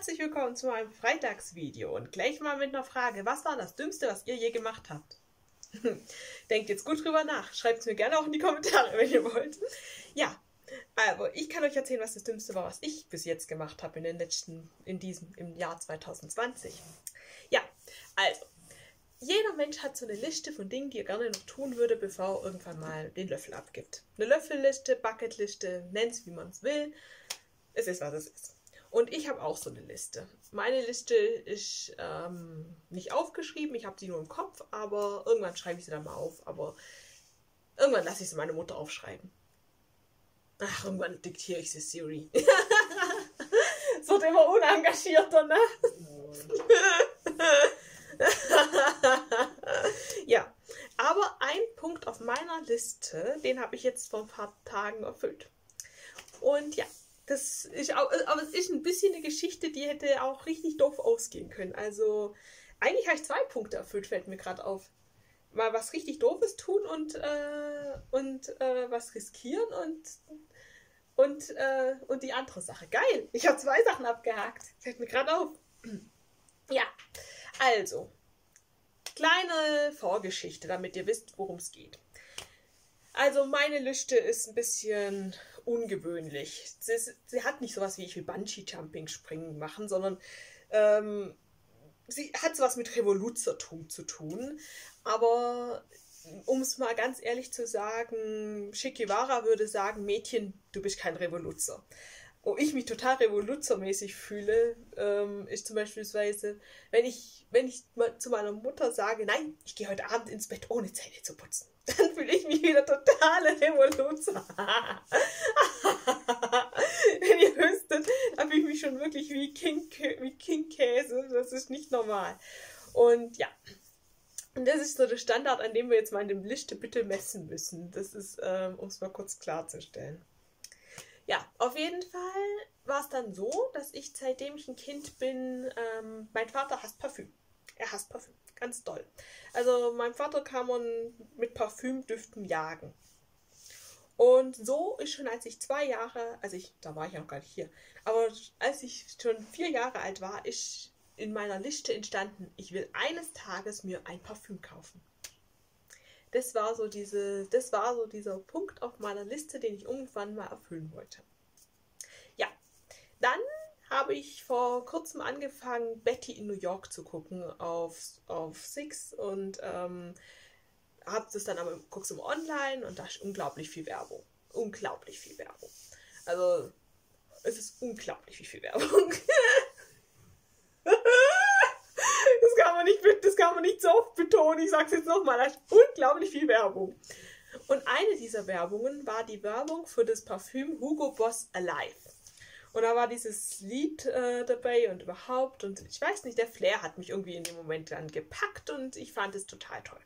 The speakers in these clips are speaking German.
herzlich willkommen zu meinem Freitagsvideo und gleich mal mit einer Frage. Was war das Dümmste, was ihr je gemacht habt? Denkt jetzt gut drüber nach. Schreibt es mir gerne auch in die Kommentare, wenn ihr wollt. Ja, also ich kann euch erzählen, was das Dümmste war, was ich bis jetzt gemacht habe in den letzten, in diesem, im Jahr 2020. Ja, also, jeder Mensch hat so eine Liste von Dingen, die er gerne noch tun würde, bevor er irgendwann mal den Löffel abgibt. Eine Löffelliste, Bucketliste, nennt es wie man es will. Es ist, was es ist. Und ich habe auch so eine Liste. Meine Liste ist ähm, nicht aufgeschrieben, ich habe sie nur im Kopf, aber irgendwann schreibe ich sie dann mal auf. Aber irgendwann lasse ich sie meine Mutter aufschreiben. Ach, irgendwann diktiere ich sie Siri. Es wird immer unengagierter, ne? ja, aber ein Punkt auf meiner Liste, den habe ich jetzt vor ein paar Tagen erfüllt. Und ja, das ist auch, aber es ist ein bisschen eine Geschichte, die hätte auch richtig doof ausgehen können. Also eigentlich habe ich zwei Punkte erfüllt, fällt mir gerade auf. Mal was richtig doofes tun und, äh, und äh, was riskieren und, und, äh, und die andere Sache. Geil, ich habe zwei Sachen abgehakt. Fällt mir gerade auf. Ja, also, kleine Vorgeschichte, damit ihr wisst, worum es geht. Also meine Liste ist ein bisschen ungewöhnlich. Sie, ist, sie hat nicht sowas wie ich will Bungee-Jumping springen machen, sondern ähm, sie hat sowas mit Revoluzertum zu tun. Aber um es mal ganz ehrlich zu sagen, Shikivara würde sagen, Mädchen, du bist kein Revoluzer. Wo ich mich total revoluzermäßig fühle, ähm, ist zum Beispiel, wenn ich, wenn ich mal zu meiner Mutter sage, nein, ich gehe heute Abend ins Bett ohne Zähne zu putzen dann fühle ich mich wieder totale Revolution. Wenn ihr wüsstet, fühle ich mich schon wirklich wie King, wie King Käse. Das ist nicht normal. Und ja, und das ist so der Standard, an dem wir jetzt mal in dem Liste bitte messen müssen. Das ist, ähm, um es mal kurz klarzustellen. Ja, auf jeden Fall war es dann so, dass ich, seitdem ich ein Kind bin, ähm, mein Vater hasst Parfüm. Er hasst Parfüm. Ganz toll. Also mein Vater kann man mit Parfümdüften jagen. Und so ist schon, als ich zwei Jahre, also ich, da war ich ja noch gar nicht hier, aber als ich schon vier Jahre alt war, ist in meiner Liste entstanden, ich will eines Tages mir ein Parfüm kaufen. Das war so diese, das war so dieser Punkt auf meiner Liste, den ich irgendwann mal erfüllen wollte. Ja, dann habe ich vor kurzem angefangen, Betty in New York zu gucken auf, auf Six und ähm, habe das dann aber guck's im Online und da ist unglaublich viel Werbung. Unglaublich viel Werbung. Also es ist unglaublich wie viel Werbung. das kann man nicht, das kann man nicht so oft betonen. Ich sag's jetzt nochmal, da ist unglaublich viel Werbung. Und eine dieser Werbungen war die Werbung für das Parfüm Hugo Boss Alive. Und da war dieses Lied äh, dabei und überhaupt. Und ich weiß nicht, der Flair hat mich irgendwie in dem Moment dann gepackt und ich fand es total toll.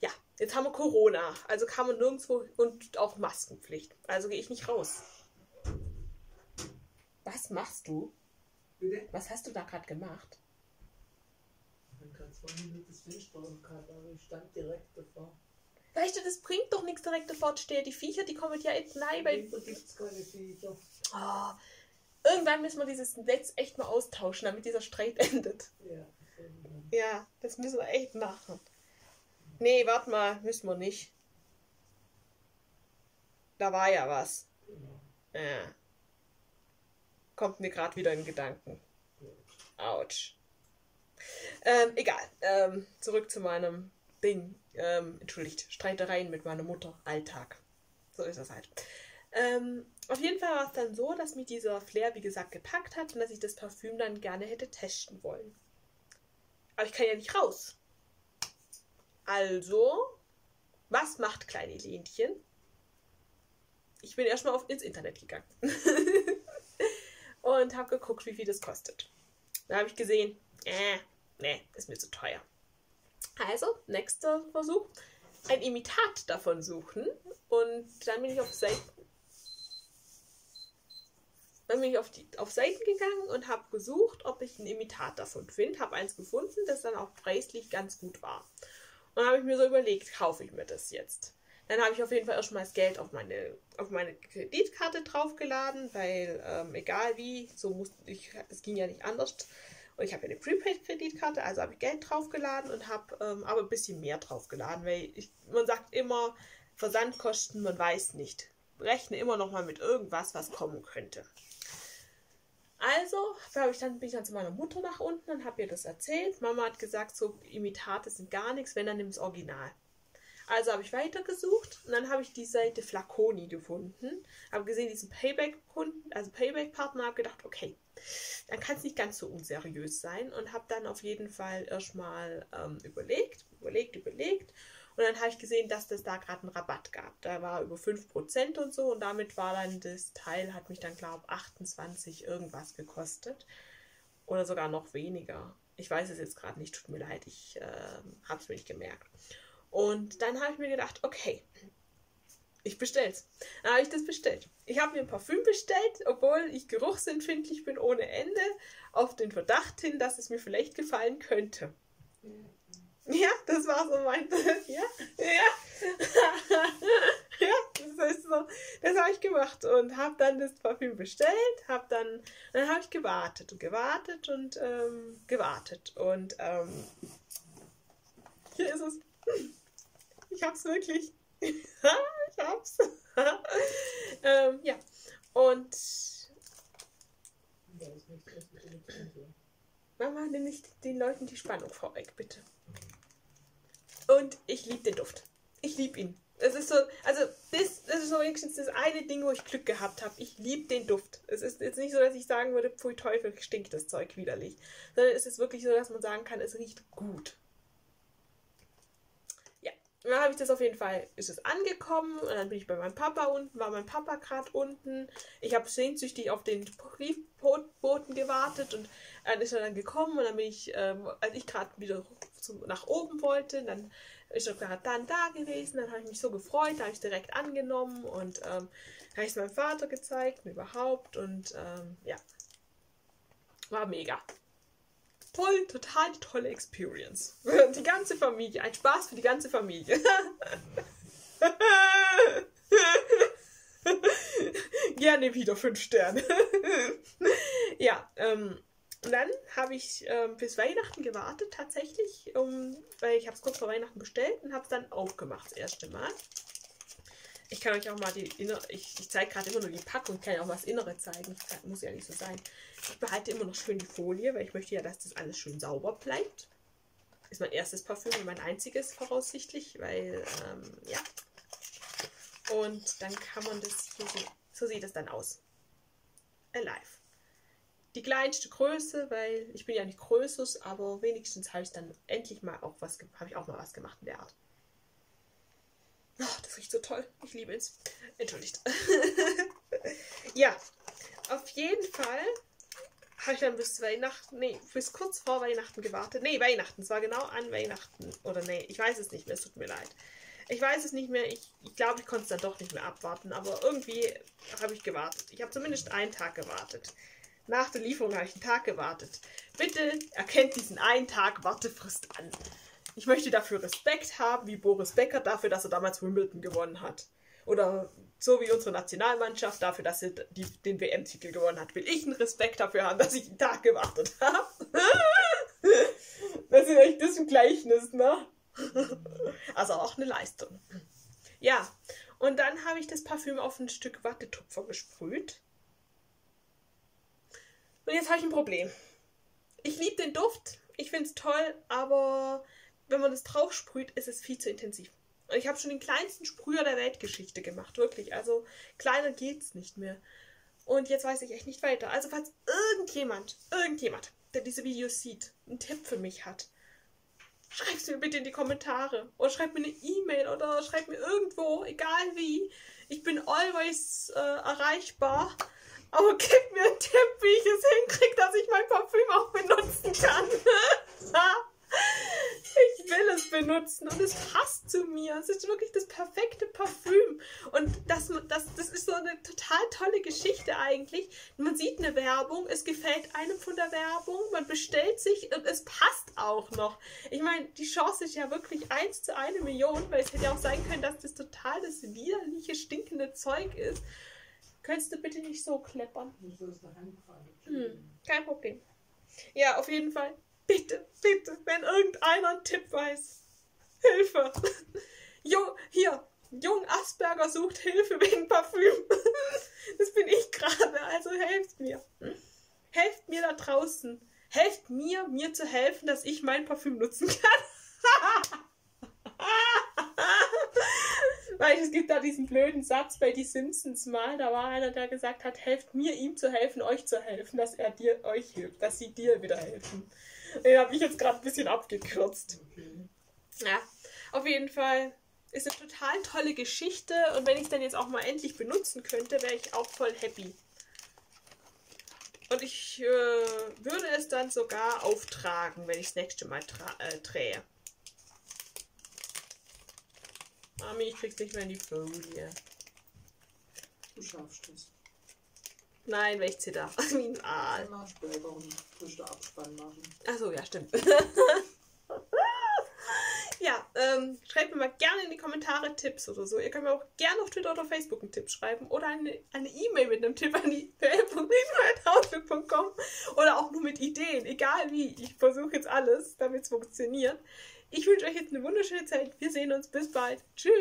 Ja, jetzt haben wir Corona. Also kann man nirgendwo und auch Maskenpflicht. Also gehe ich nicht raus. Was machst du? Bitte? Was hast du da gerade gemacht? Ich habe gerade zwei Minuten das Fenster gehabt, aber ich stand direkt davor. Weißt du, das bringt doch nichts direkt davor zu stehen. Die Viecher, die kommen ja jetzt nein, weil. Da gibt es keine Viecher. Oh, irgendwann müssen wir dieses Netz echt mal austauschen, damit dieser Streit endet. Ja. Ja, das müssen wir echt machen. Nee, warte mal, müssen wir nicht. Da war ja was. Genau. Ja. Kommt mir gerade wieder in Gedanken. Autsch. Ähm, egal. Ähm, zurück zu meinem Ding. Ähm, entschuldigt, Streitereien mit meiner Mutter. Alltag. So ist das halt. Ähm, auf jeden Fall war es dann so, dass mich dieser Flair, wie gesagt, gepackt hat und dass ich das Parfüm dann gerne hätte testen wollen. Aber ich kann ja nicht raus. Also, was macht kleine Lenchen? Ich bin erstmal auf ins Internet gegangen und habe geguckt, wie viel das kostet. Da habe ich gesehen, äh, nee, ist mir zu teuer. Also, nächster Versuch, ein Imitat davon suchen. Und dann bin ich auf Seiten, dann bin ich auf, die, auf Seiten gegangen und habe gesucht, ob ich ein Imitat davon finde. Habe eins gefunden, das dann auch preislich ganz gut war. Und dann habe ich mir so überlegt, kaufe ich mir das jetzt. Dann habe ich auf jeden Fall erstmal das Geld auf meine, auf meine Kreditkarte draufgeladen, weil ähm, egal wie, so musste ich, es ging ja nicht anders. Und ich habe eine Prepaid-Kreditkarte, also habe ich Geld draufgeladen und habe ähm, aber ein bisschen mehr draufgeladen, weil ich, man sagt immer, Versandkosten, man weiß nicht. Rechne immer noch mal mit irgendwas, was kommen könnte. Also ich dann, bin ich dann zu meiner Mutter nach unten und habe ihr das erzählt. Mama hat gesagt, so Imitate sind gar nichts, wenn dann nimm das Original. Also habe ich weitergesucht und dann habe ich die Seite Flaconi gefunden. Habe gesehen, diesen Payback-Kunden, also Payback-Partner, habe gedacht, okay, dann kann es nicht ganz so unseriös sein und habe dann auf jeden Fall erstmal ähm, überlegt, überlegt, überlegt. Und dann habe ich gesehen, dass das da gerade einen Rabatt gab. Da war über 5% und so und damit war dann das Teil, hat mich dann, glaube ich, 28 irgendwas gekostet. Oder sogar noch weniger. Ich weiß es jetzt gerade nicht, tut mir leid, ich äh, habe es mir nicht gemerkt. Und dann habe ich mir gedacht, okay, ich bestell's. Dann habe ich das bestellt. Ich habe mir ein Parfüm bestellt, obwohl ich geruchsempfindlich bin ohne Ende, auf den Verdacht hin, dass es mir vielleicht gefallen könnte. Ja, das war so mein. Ja, ja. ja, das ist so. Das habe ich gemacht und habe dann das Parfüm bestellt, habe dann. Dann habe ich gewartet und gewartet und ähm, gewartet. Und ähm, hier ist es. Ich hab's wirklich. ich hab's. ähm, ja. Und. Mama, nimm nicht den Leuten die Spannung vorweg, bitte. Und ich liebe den Duft. Ich liebe ihn. Es ist so, also das, das ist so wenigstens das eine Ding, wo ich Glück gehabt habe. Ich liebe den Duft. Es ist jetzt nicht so, dass ich sagen würde, pfui Teufel, stinkt das Zeug widerlich. Sondern es ist wirklich so, dass man sagen kann, es riecht gut dann habe ich das auf jeden Fall, ist es angekommen und dann bin ich bei meinem Papa unten, war mein Papa gerade unten. Ich habe sehnsüchtig auf den Briefboten gewartet und dann ist er dann gekommen und dann bin ich, ähm, als ich gerade wieder zum, nach oben wollte, dann ist er gerade dann da gewesen, dann habe ich mich so gefreut, da habe ich direkt angenommen und ähm, habe ich es meinem Vater gezeigt und überhaupt und ähm, ja, war mega toll, total tolle Experience. Die ganze Familie, ein Spaß für die ganze Familie. Gerne wieder fünf Sterne. ja, ähm, dann habe ich ähm, bis Weihnachten gewartet tatsächlich, um, weil ich habe es kurz vor Weihnachten bestellt und habe es dann aufgemacht das erste Mal. Ich kann euch auch mal die innere, ich, ich zeige gerade immer nur die Packung, ich kann ja auch mal das Innere zeigen. Das muss ja nicht so sein. Ich behalte immer noch schön die Folie, weil ich möchte ja, dass das alles schön sauber bleibt. Ist mein erstes Parfüm und mein einziges voraussichtlich, weil, ähm, ja. Und dann kann man das hier so, so sieht das dann aus. Alive. Die kleinste Größe, weil ich bin ja nicht größer, aber wenigstens habe ich dann endlich mal auch was, habe ich auch mal was gemacht in der Art. Riecht so toll. Ich liebe es. Entschuldigt. ja, auf jeden Fall habe ich dann bis Weihnachten, nee, bis kurz vor Weihnachten gewartet. Nee, Weihnachten. Es war genau an Weihnachten. Oder nee, ich weiß es nicht mehr. Es tut mir leid. Ich weiß es nicht mehr. Ich, ich glaube, ich konnte es dann doch nicht mehr abwarten. Aber irgendwie habe ich gewartet. Ich habe zumindest einen Tag gewartet. Nach der Lieferung habe ich einen Tag gewartet. Bitte erkennt diesen einen Tag Wartefrist an. Ich möchte dafür Respekt haben, wie Boris Becker dafür, dass er damals Wimbledon gewonnen hat. Oder so wie unsere Nationalmannschaft dafür, dass sie die, den WM-Titel gewonnen hat. Will ich einen Respekt dafür haben, dass ich einen Tag gewartet habe? das ist echt das ein Gleichnis, ne? Also auch eine Leistung. Ja, und dann habe ich das Parfüm auf ein Stück Wattetupfer gesprüht. Und jetzt habe ich ein Problem. Ich liebe den Duft, ich finde es toll, aber wenn man das drauf sprüht, ist es viel zu intensiv. Und ich habe schon den kleinsten Sprüher der Weltgeschichte gemacht, wirklich. Also kleiner geht's nicht mehr. Und jetzt weiß ich echt nicht weiter. Also falls irgendjemand, irgendjemand, der diese Videos sieht, einen Tipp für mich hat, schreibt es mir bitte in die Kommentare. Oder schreibt mir eine E-Mail oder schreibt mir irgendwo, egal wie. Ich bin always äh, erreichbar. Aber gib mir einen Tipp, wie ich es hinkriege, dass ich mein Parfüm auch benutzen kann. Ich will es benutzen und es passt zu mir. Es ist wirklich das perfekte Parfüm. Und das, das, das ist so eine total tolle Geschichte eigentlich. Man sieht eine Werbung, es gefällt einem von der Werbung, man bestellt sich und es passt auch noch. Ich meine, die Chance ist ja wirklich 1 zu eine Million, weil es hätte ja auch sein können, dass das total das widerliche, stinkende Zeug ist. Könntest du bitte nicht so kleppern? Hm, kein Problem. Ja, auf jeden Fall. Bitte, bitte, wenn irgendeiner einen Tipp weiß. Hilfe. Jo, hier, Jung Asperger sucht Hilfe wegen Parfüm. Das bin ich gerade, also helft mir. Helft mir da draußen. Helft mir, mir zu helfen, dass ich mein Parfüm nutzen kann. Weil es gibt da diesen blöden Satz bei Die Simpsons mal, da war einer, der gesagt hat, helft mir, ihm zu helfen, euch zu helfen, dass er dir euch hilft, dass sie dir wieder helfen. Den habe ich jetzt gerade ein bisschen abgekürzt. Okay. Ja, auf jeden Fall ist eine total tolle Geschichte und wenn ich es dann jetzt auch mal endlich benutzen könnte, wäre ich auch voll happy. Und ich äh, würde es dann sogar auftragen, wenn ich das nächste Mal tra- äh, drehe. Mami, ich krieg's nicht mehr in die Folie. Du schaffst es. Nein, weil ich zitter. Wie ein Aal. Dann mach später und frisch Abspann machen. Achso, ja, stimmt. ja, ähm, schreibt mir mal gerne in die Kommentare Tipps oder so. Ihr könnt mir auch gerne auf Twitter oder Facebook einen Tipp schreiben oder eine E-Mail mit einem Tipp an die mail.outlook.com oder auch nur mit Ideen, egal wie. Ich versuche jetzt alles, damit es funktioniert. Ich wünsche euch jetzt eine wunderschöne Zeit. Wir sehen uns. Bis bald. Tschüss.